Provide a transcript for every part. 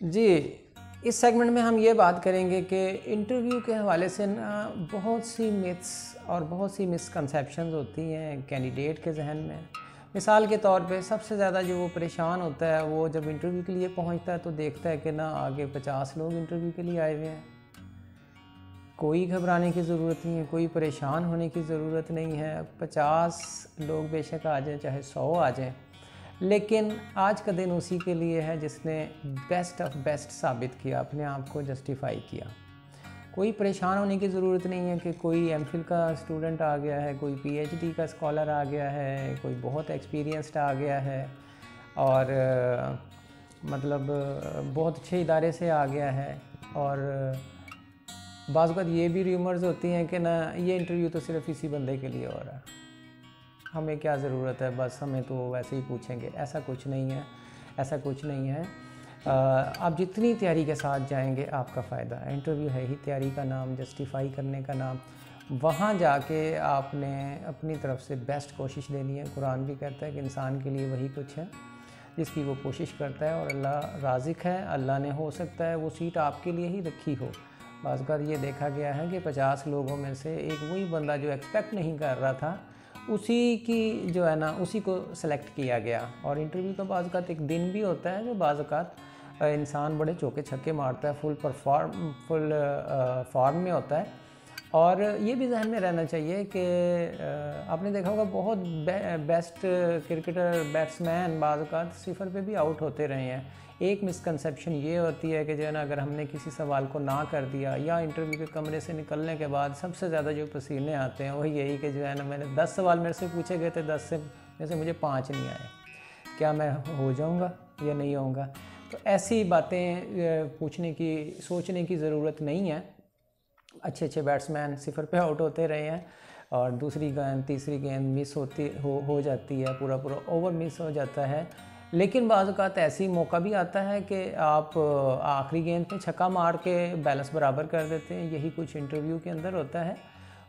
इस सेगमेंट में हम ये बात करेंगे कि इंटरव्यू के हवाले से ना बहुत सी मिथ्स और बहुत सी मिसकंसेप्शंस होती हैं कैंडिडेट के जहन में। मिसाल के तौर पे सबसे ज़्यादा जो वो परेशान होता है, वो जब इंटरव्यू के लिए पहुँचता है तो देखता है कि ना आगे पचास लोग इंटरव्यू के लिए आए हुए हैं। कोई घबराने की ज़रूरत नहीं है, कोई परेशान होने की ज़रूरत नहीं है। पचास लोग बेशक आ जाएँ, चाहे सौ आ जाएँ। लेकिन आज का दिन उसी के लिए है जिसने बेस्ट ऑफ़ बेस्ट साबित किया, अपने आप को जस्टिफाई किया। कोई परेशान होने की ज़रूरत नहीं है कि कोई एम का स्टूडेंट आ गया है, कोई पीएचडी का स्कॉलर आ गया है, कोई बहुत एक्सपीरियंसड आ गया है और मतलब बहुत अच्छे इदारे से आ गया है। और बाज़ ये भी र्यूमर्स होती हैं कि ना, ये इंटरव्यू तो सिर्फ़ इसी बंदे के लिए हो रहा है। हमें क्या ज़रूरत है? बस हमें तो वैसे ही पूछेंगे। ऐसा कुछ नहीं है, ऐसा कुछ नहीं है। आप जितनी तैयारी के साथ जाएँगे, आपका फ़ायदा इंटरव्यू है ही, तैयारी का नाम जस्टिफाई करने का नाम। वहाँ जाके आपने अपनी तरफ़ से बेस्ट कोशिश देनी है। कुरान भी कहता है कि इंसान के लिए वही कुछ है, जिसकी वो कोशिश करता है और अल्लाह राजिक है। अल्लाह ने हो सकता है वो सीट आपके लिए ही रखी हो। बाज़ ये देखा गया है कि पचास लोगों में से एक वही बंदा जो एक्सपेक्ट नहीं कर रहा था उसी की जो है ना, उसी को सेलेक्ट किया गया। और इंटरव्यू का बाज़ एक दिन भी होता है, जो बाज़ इंसान बड़े चौके छक्के मारता है फुल परफॉर्म फुल फॉर्म में होता है। और ये भी जहन में रहना चाहिए कि आपने देखा होगा बहुत बे, बेस्ट क्रिकेटर बैट्समैन बाज़ सिफर पे भी आउट होते रहे हैं। एक मिसकंसेप्शन ये होती है कि जो है ना अगर हमने किसी सवाल को ना कर दिया या इंटरव्यू के कमरे से निकलने के बाद सबसे ज़्यादा जो पसीने आते हैं वही यही कि जो है ना मैंने दस सवाल मेरे से पूछे गए थे दस से में से मुझे पाँच नहीं आए। क्या मैं हो जाऊँगा या नहीं होऊँगा तो ऐसी बातें पूछने की सोचने की ज़रूरत नहीं है। अच्छे अच्छे बैट्समैन सिफर पे आउट होते रहे हैं और दूसरी गेंद, तीसरी गेंद मिस होती, हो हो जाती है पूरा पूरा ओवर मिस हो जाता है। लेकिन बाज़ात ऐसी मौका भी आता है कि आप आखिरी गेंद पे छक्का मार के बैलेंस बराबर कर देते हैं। यही कुछ इंटरव्यू के अंदर होता है।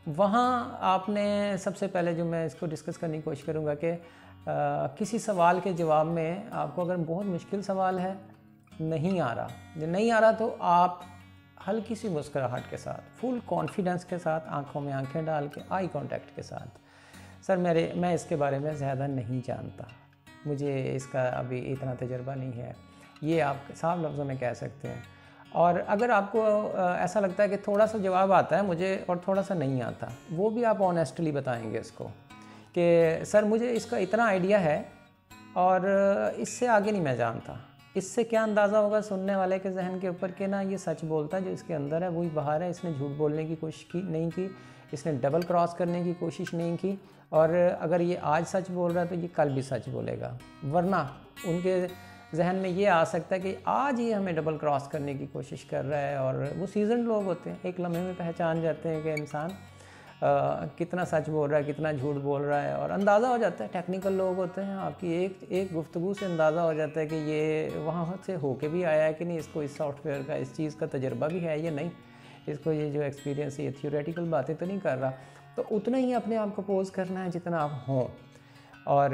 वहाँ आपने सबसे पहले जो मैं इसको डिस्कस करने की कोशिश करूँगा कि किसी सवाल के जवाब में आपको अगर बहुत मुश्किल सवाल है, नहीं आ रहा। नहीं आ रहा तो आप हल्की सी मुस्कुराहट के साथ, फुल कॉन्फिडेंस के साथ, आँखों में आँखें डाल के आई कांटेक्ट के साथ। सर, मेरे, मैं इसके बारे में ज़्यादा नहीं जानता। मुझे इसका अभी इतना तजर्बा नहीं है। ये आप साफ़ लफ्ज़ों में कह सकते हैं। और अगर आपको ऐसा लगता है कि थोड़ा सा जवाब आता है मुझे और थोड़ा सा नहीं आता, वो भी आप ऑनेस्टली बताएँगे इसको कि, सर, मुझे इसका इतना आइडिया है और इससे आगे नहीं मैं जानता। इससे क्या अंदाज़ा होगा सुनने वाले के जहन के ऊपर कि ना ये सच बोलता है, जो इसके अंदर है, वही बाहर है, इसने झूठ बोलने की कोशिश की, नहीं की, इसने डबल क्रॉस करने की कोशिश नहीं की, और अगर ये आज सच बोल रहा है तो ये कल भी सच बोलेगा। वरना उनके जहन में ये आ सकता है कि आज ये हमें डबल क्रॉस करने की कोशिश कर रहा है, और वो सीज़न लोग होते हैं, एक लम्हे में पहचान जाते हैं कि इंसान कितना सच बोल रहा है, कितना झूठ बोल रहा है, और अंदाज़ा हो जाता है। टेक्निकल लोग होते हैं, आपकी एक एक गुफ्तु से अंदाज़ा हो जाता है कि ये वहाँ से होके भी आया है कि नहीं, इसको इस सॉफ्टवेयर का, इस चीज़ का तजर्बा भी है या नहीं? इसको ये जो एक्सपीरियंस ये थियोरेटिकल बातें तो नहीं कर रहा। तो उतना ही अपने आप को पोज करना है जितना आप हों। और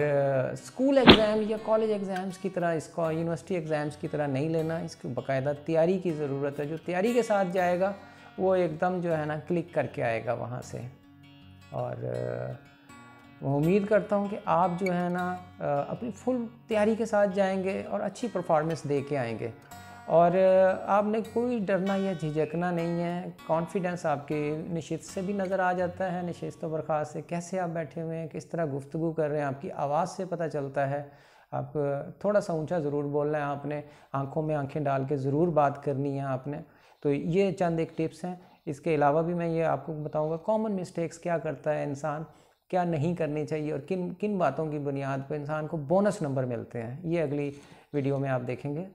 स्कूल एग्ज़ाम या कॉलेज एग्ज़ाम्स की तरह, इसको यूनिवर्सिटी एग्ज़ाम्स की तरह नहीं लेना, इसकी बाकायदा तैयारी की ज़रूरत है। जो तैयारी के साथ जाएगा वो एकदम जो है ना क्लिक करके आएगा वहाँ से। और उम्मीद करता हूँ कि आप जो है ना अपनी फुल तैयारी के साथ जाएँगे और अच्छी परफॉर्मेंस दे के आएँगे। और आपने कोई डरना या झिझकना नहीं है। कॉन्फिडेंस आपके निशित से भी नज़र आ जाता है निशित तो बरखास्त से। कैसे आप बैठे हुए हैं? किस तरह गुफ्तु कर रहे हैं? आपकी आवाज़ से पता चलता है। आप थोड़ा सा ऊँचा ज़रूर बोलना है आपने। आँखों में आँखें डाल के ज़रूर बात करनी है आपने। तो ये चंद एक टिप्स हैं। इसके अलावा भी मैं ये आपको बताऊँगा कॉमन मिस्टेक्स क्या करता है इंसान, क्या नहीं करनी चाहिए और किन किन बातों की बुनियाद पर इंसान को बोनस नंबर मिलते हैं। ये अगली वीडियो में आप देखेंगे।